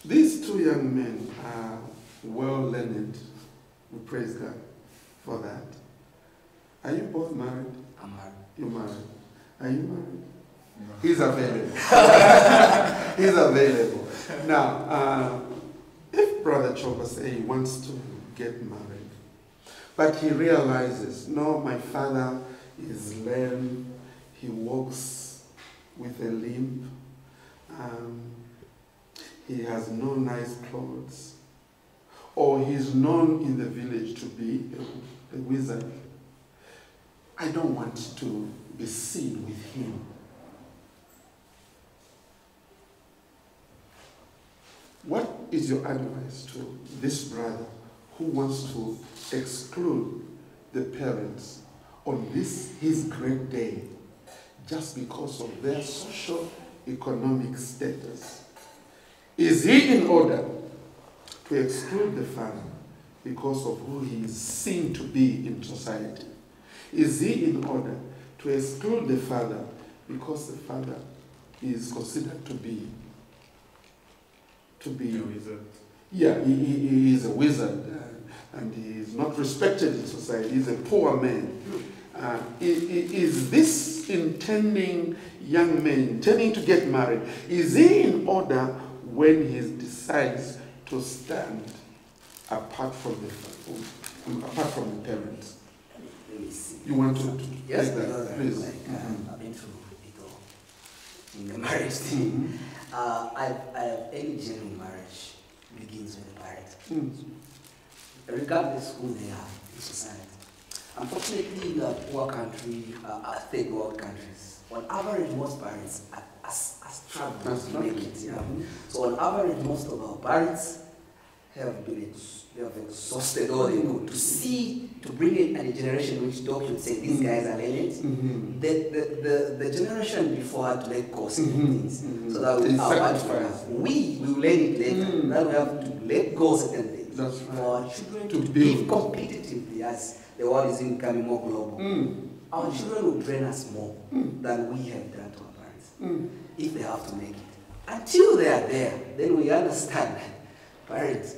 these two young men are well learned. We praise God for that. Are you both married? I'm married. You're married. Are you married? No. He's available. He's available. Now, uh, if Brother Chomba say he wants to get married, but he realizes, no, my father is lame, he walks with a limp, um, he has no nice clothes, or he's known in the village to be a, a wizard. I don't want to be seen with him. What is your advice to this brother who wants to exclude the parents on this his great day just because of their social economic status? Is he in order to exclude the father because of who he is seen to be in society? Is he in order to exclude the father because the father is considered to be to be a wizard. yeah he, he, he is a wizard uh, and he is not respected in society he's a poor man uh, is this intending young man intending to get married is he in order when he decides to stand apart from the apart from the parents Let me see. you want to, to Yes, take that please like, uh, Mhm. I've been through it all in the marriage thing. Mhm. Uh, I, I any genuine marriage begins with the parents, Mm. regardless who they are in society. Unfortunately, the poor country, uh, third world countries, on average, most parents are, are, are struggling to make it. Yeah. Mhm. So on average, most of our parents have been ex- they have exhausted all they could to see to bring in a generation which should say these guys are lenient. Mhm. The, the, the, the generation before had to let go of certain Mhm. things. Mhm. So that we, wives sacrifice. we will learn it later. Mm. That we have to let go of certain things. That's For right. our children To to, be live competitively as the world is becoming more global. Mm. Our children will train us more Mm. than we have done to our parents Mm. if they have to make it. Until they are there, then we understand that parents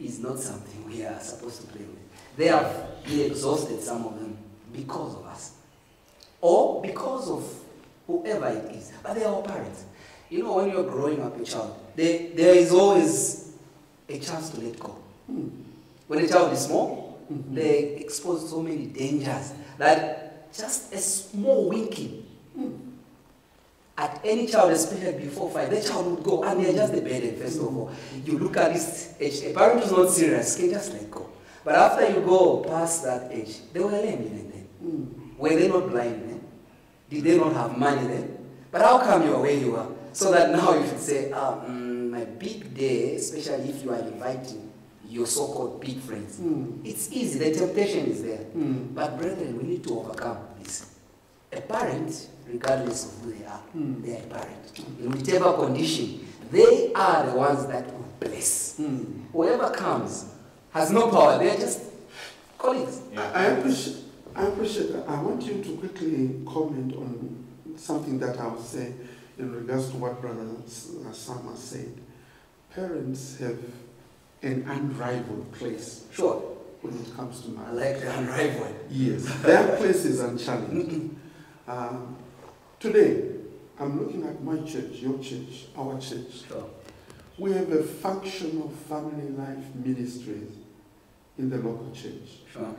is not something we are supposed to play with. They have they exhausted some of them because of us. Or because of whoever it is. But they are our parents. You know, when you're growing up a child, there, there is always a chance to let go. Mm. When a child is small, Mhm. they expose so many dangers that just a small winking at any child, especially before five, the child would go, and they're just a burden, first of all. You look at this age, a parent is not serious, can just let go. But after you go past that age, they were lame then. Mm. Were they not blind then? Did they not have money then? But how come you are where you are? So that now you should say, ah, mm, my big day, especially if you are inviting your so-called big friends. Mm. It's easy, the temptation is there. Mm. But brethren, we need to overcome this. A parent, regardless of who they are, Mm. they are a parent. In whichever condition, they are the ones that will bless. Mm. Whoever comes has no power, they are just colleagues. I, I appreciate. I appreciate that. I want you to quickly comment on something that I was saying in regards to what Brother S- uh, Sam has said. Parents have an unrivaled place Sure, when it comes to I marriage. like the unrivaled. Yes, their place is unchallenged. Um, today, I'm looking at my church, your church, our church. Sure. We have a functional family life ministries in the local church. Sure.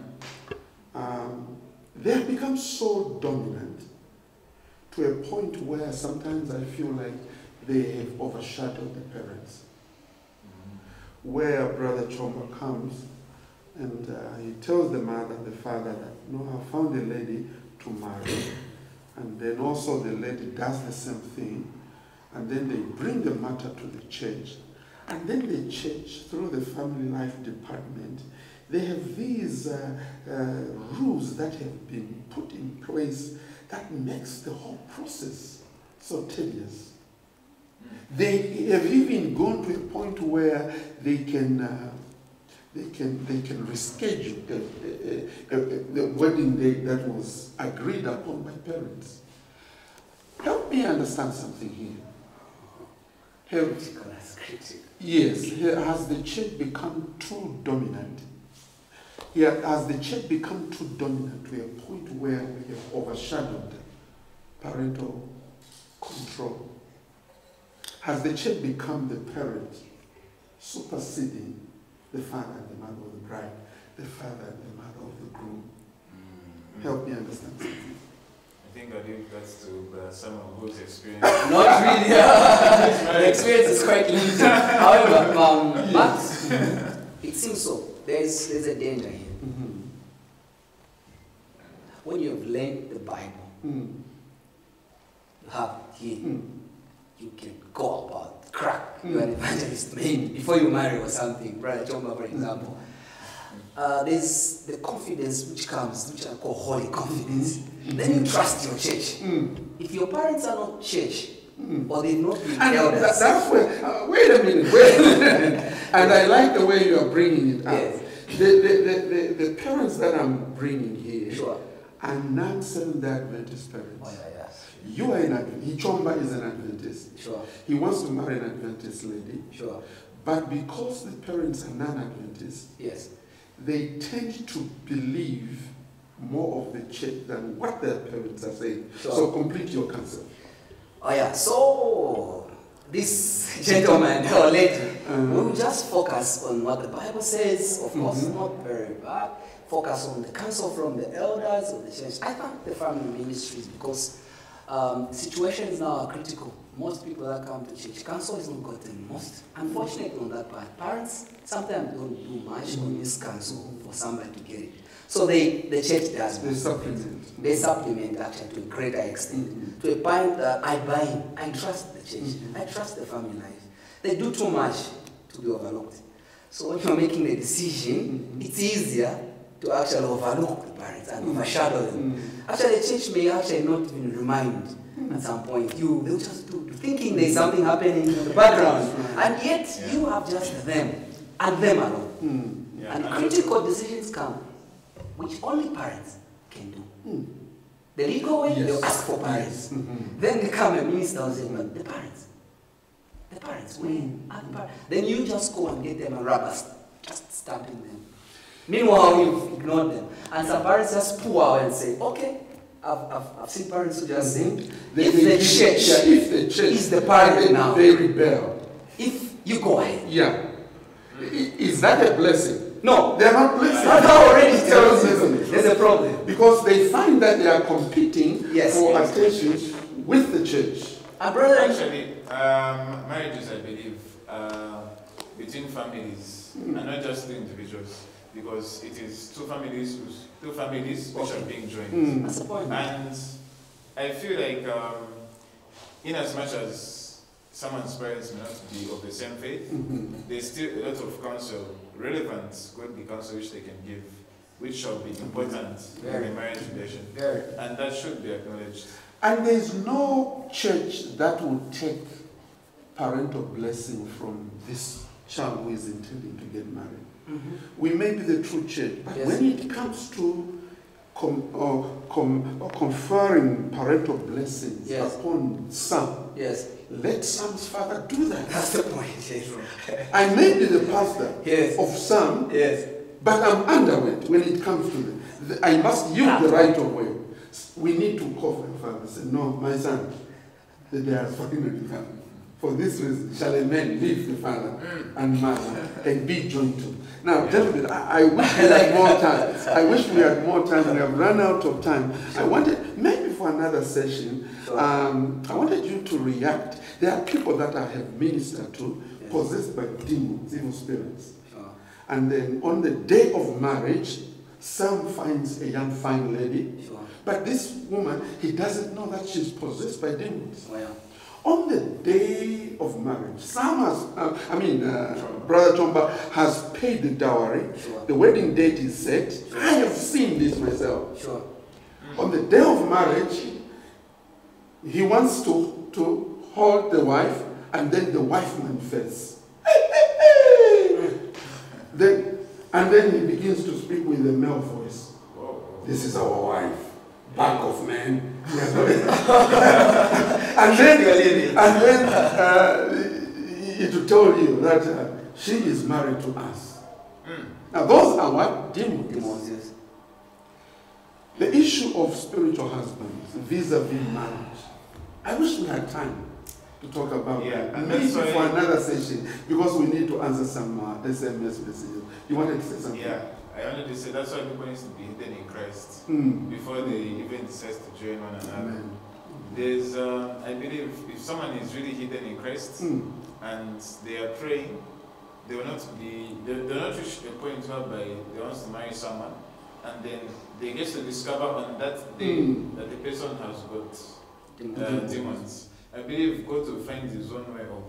Um, they have become so dominant to a point where sometimes I feel like they have overshadowed the parents. Where Brother Chomba comes and uh, he tells the mother, the father, that no, I found a lady to marry. And then also the lady does the same thing. And then they bring the matter to the church. And then the church, through the family life department, they have these uh, uh, rules that have been put in place that makes the whole process so tedious. They have even gone to a point where they can uh, they can they can reschedule the, uh, uh, the wedding date that was agreed upon by parents. Help me understand something here. Have, yes, has the church become too dominant? Here has the church become too dominant to a point where we have overshadowed parental control? Has the church become the parent superseding the father and the mother of the bride, the father and the mother of the groom? Help me understand something. I think I leave that to Brother Samuel who's experienced. Not really. the experience is quite limited. However, um, but it seems so. There's, there's a danger here. Mm-hmm. When you have learned the Bible, Mm. you have here, Mm. You can go about crack. Mm. You're an evangelist, maybe before you marry or something. Brother Chomba, for example. Uh, there's the confidence which comes, which I call holy confidence. Then you trust your church. Mm. If your parents are not church, Mm. or they've not been And elders, that, that's where, uh, wait a minute, wait a minute. and I like the way you are bringing it up. Yes. The, the, the, the, the parents that I'm bringing here sure. are non Seventh Adventist parents. Oh, yeah, yes. You are an Adventist. Hichomba is an Adventist. Sure, He wants to marry an Adventist lady. sure. But because the parents are non Adventist, Yes. they tend to believe more of the church than what their parents are saying. Sure. So complete your concept. Oh, yeah. So, this gentleman or lady Um, will just focus on what the Bible says, of course, Mhm. not very bad. Focus on the counsel from the elders of the church. I thank the family ministries because um, situations now are critical. Most people that come to church, counsel is not gotten most. Unfortunately, on that part, parents sometimes don't do much on this counsel for somebody to get it. So they, the church does. They supplement. They supplement actually to a greater extent. Mhm. To a point that I buy in. I trust the church. Mhm. I trust the family life. They do too much to be overlooked. So when you're making the decision, Mhm. it's easier to actually overlook the parents and overshadow them. Mm. Actually, the church may actually not even remind at some point. You they'll just do thinking there's something happening in the background, and yet Yeah. you have just them and them alone. Mm. Yeah, and and- critical decisions come, which only parents can do. Mm. The legal way, Yes. they'll ask for parents. Mhm. Then they come, and minister will say, "No, the parents. The parents, where are the parents? Then you just go and get them a rubber, just stamping them. Meanwhile, you've ignored them. And some parents just pull out and say, okay, I've, I've, I've seen parents who just say, They- if the give- church, yeah, if the church is the parent they, now. they rebel. if you go ahead. Yeah. Is that a blessing? No, They're not blessing. that already tells Isn't you it? there's a problem. Because they find that they are competing Yes, for yes. attention with the church. And brother, Actually, um, marriages, I believe, uh, between families Mm. and not just two individuals, because it is two families, whose, two families which are being joined. Mm. that's the point. And I feel like, um, in as much as someone's parents may not be of the same faith, Mhm. there's still a lot of counsel, relevant godly counsel which they can give, which shall be important in the marriage relation. Very. And that should be acknowledged. And there's no church that will take parental blessing from this child who is intending to get married. Mhm. We may be the true church, but Yes. when it comes to com, or com, or conferring parental blessings Yes. upon some, Yes, let some's father do that. that's the point. Yes. I may be the pastor Yes. of some, Yes. but I'm underweight when it comes to the, the I must yield the right of way. We need to call for your father and say, No, my son, there has finally come. For this reason shall a man leave the father and mother and be joined to. Now, gentlemen, I, I wish we had more time. I wish we had more time. We have run out of time. I wanted, maybe for another session, um, I wanted you to react. There are people that I have ministered to, possessed by demons, evil spirits. And then on the day of marriage, Sam finds a young fine lady, but this woman, he doesn't know that she's possessed by demons. Well, On the day of marriage, Sam has, uh, I mean, uh, Brother Chomba has paid the dowry. sure. The wedding date is set. I have seen this myself. Sure. On the day of marriage, he wants to, to hold the wife, and then the wife manifests. then, and then he begins to speak with a male voice. This is our wife. Back of man. and then, and then uh, it will tell you that uh, she is married to us. Mm. Now, those are what demons. Yes. The issue of spiritual husbands vis-a-vis marriage. I wish we had time to talk about Yeah, that. Maybe for another session because we need to answer some uh, SMS messages. You wanted to say something? Yeah, I to say that's why people need to be hidden in Christ Mm. before they even decide to join one another. Amen. There's, uh, I believe, if someone is really hidden in Christ Mm. and they are praying, they will not be, they they will not reach a point whereby they want to marry someone, and then they get to discover on that day Mm. that the person has got Demons. uh, demons. I believe God will find His own way of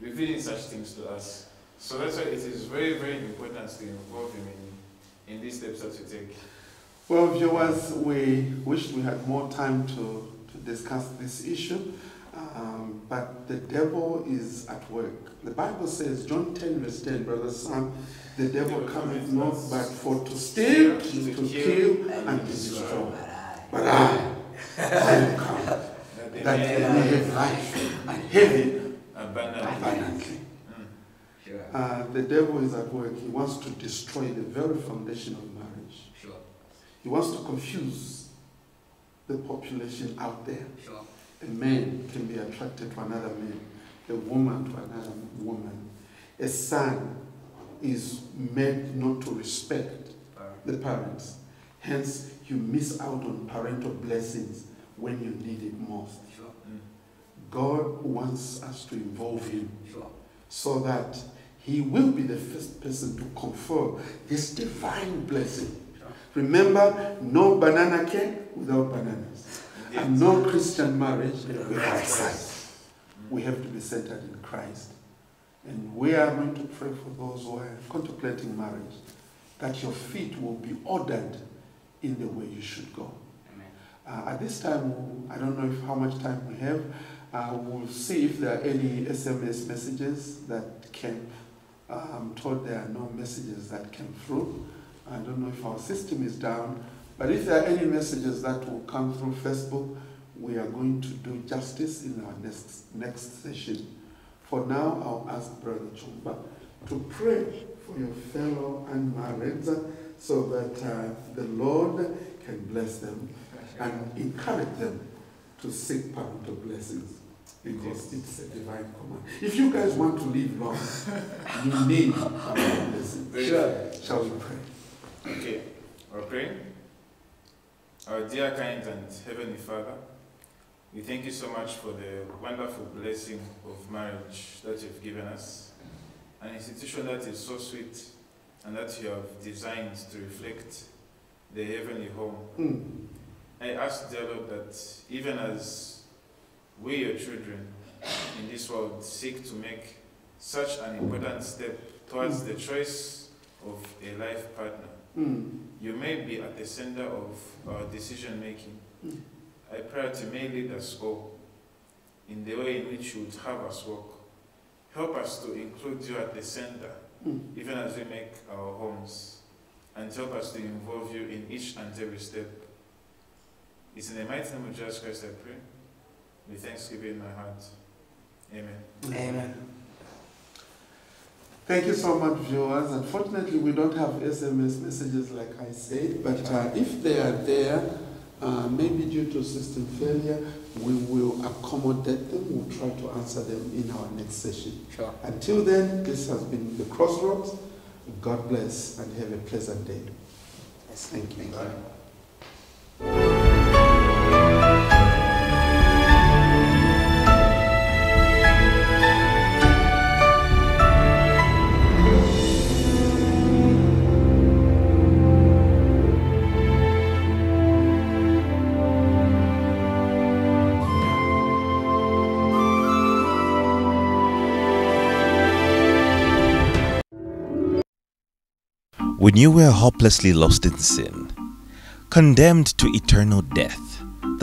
revealing such things to us. So that's why it is very, very important to involve Him in, in these steps that we take. Well, viewers, we wish we had more time to, to discuss this issue, um, but the devil is at work. The Bible says, John 10, verse 10, Brother Sam, the devil cometh not but for to steal, to, to kill, and to destroy. But I- But I, I am come That they may have life and have it abundantly. Sure. Uh, the devil is at work. He wants to destroy the very foundation of marriage. Sure. He wants to confuse the population out there. Sure. A man can be attracted to another man, a woman to another woman. A son is made not to respect the parents. Hence, you miss out on parental blessings when you need it most. Sure. Mm. God wants us to involve Him Sure. so that He will be the first person to confer this divine blessing. Remember, no banana cake without bananas, and no Christian marriage without Christ. We have to be centered in Christ. And we are going to pray for those who are contemplating marriage that your feet will be ordered in the way you should go. Amen. Uh, at this time, I don't know if how much time we have. Uh, we'll see if there are any SMS messages that came. I'm told there are no messages that came through. I don't know if our system is down, but if there are any messages that will come through Facebook, we are going to do justice in our next next session. For now, I'll ask Brother Chomba to pray for your fellow unmarried so that uh, the Lord can bless them and encourage them to seek parental blessings because it's a divine command. If you guys want to live long, you need blessings. Very Sure. Shall we pray? Okay, we're praying. Our dear, kind, and heavenly Father, We thank you so much for the wonderful blessing of marriage that you've given us, an institution that is so sweet and that you have designed to reflect the heavenly home. Mm. I ask, dear Lord, that even as we, your children, in this world seek to make such an important step towards the choice of a life partner, Mm. you may be at the center of our decision making. Mm. I pray that you may lead us all in the way in which you would have us walk. Help us to include you at the center, Mm. even as we make our homes, and help us to involve you in each and every step. It's in the mighty name of Jesus Christ I pray, with thanksgiving in my heart. Amen. Amen. Thank you so much, viewers. Unfortunately, we don't have SMS messages like I said, but uh, if they are there, uh, maybe due to system failure, we will accommodate them. We'll try to answer them in our next session. Sure. Until then, this has been The Crossroads. God bless and have a pleasant day. Yes. Thank you. Thank you. When you were hopelessly lost in sin, condemned to eternal death,